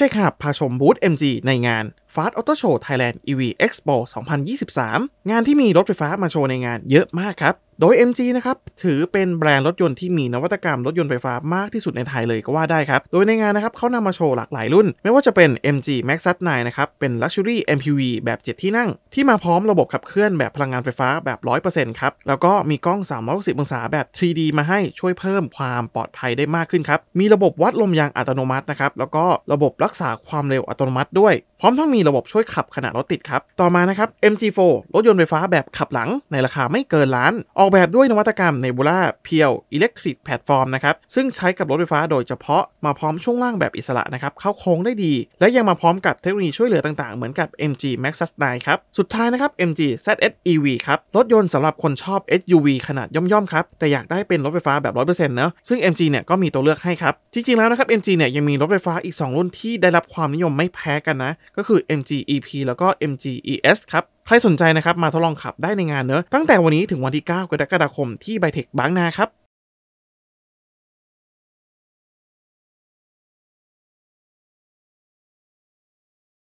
ทคหับพาชมบูธ MG ในงาน Fast Auto Show Thailand EV Expo 2023 งานที่มีรถไฟฟ้ามาโชว์ในงานเยอะมากครับ โดย MG นะครับถือเป็นแบรนด์รถยนต์ที่มีนวัตกรรมรถยนต์ไฟฟ้ามากที่สุดในไทยเลยก็ว่าได้ครับ โดยในงานนะครับเขานำมาโชว์หลากหลายรุ่น ไม่ว่าจะเป็น MG Max 9นะครับเป็น Luxury MPV แบบ 7 ที่นั่ง ที่มาพร้อมระบบขับเคลื่อนแบบพลังงานไฟฟ้าแบบ 100%ครับแล้วก็มีกล้อง 360 องศาแบบ 3D มาให้ช่วยเพิ่มความปลอดภัยได้มากขึ้นครับมีระบบวัดลมยางอัตโนมัตินะครับแล้วก็ระบบรักษาความเร็วอัตโนมัติด้วย พร้อมทั้งมีระบบช่วยขับขณะรถติดครับ ต่อมานะครับ MG4 รถยนต์ไฟฟ้าแบบขับหลังในราคาไม่เกินล้าน ออกแบบด้วยนวัตกรรม Nebula p u r e Electric Platform นะครับ ซึ่งใช้กับรถไฟฟ้าโดยเฉพาะมาพร้อมช่วงล่างแบบอิสระนะครับ เข้าโค้งได้ดี และยังมาพร้อมกับเทคโนโลยีช่วยเหลือต่างๆ เหมือนกับ MG Max 9ครับ สุดท้ายนะครับ MG ZS EV ครับ รถยนต์สำหรับคนชอบ SUV ขนาดย่อมๆครับ แต่อยากได้เป็นรถไฟฟ้าแบบ 100%เนอะซึ่ง MG เนี่ยก็มีตัวเลือกให้ครับ จริงๆแล้วนะครับ MG เนี่ยยังมีรถไฟฟ้าอีก 2 รุ่นที่ได้รับความนิยมไม่แพ้กันนะก็คือ MG EP แล้วก็ MG ES ครับ ใครสนใจนะครับมาทดลองขับได้ในงานเนอะตั้งแต่วันนี้ถึงวันที่ 9 กรกฎาคมที่ไบเทคบางนาครับ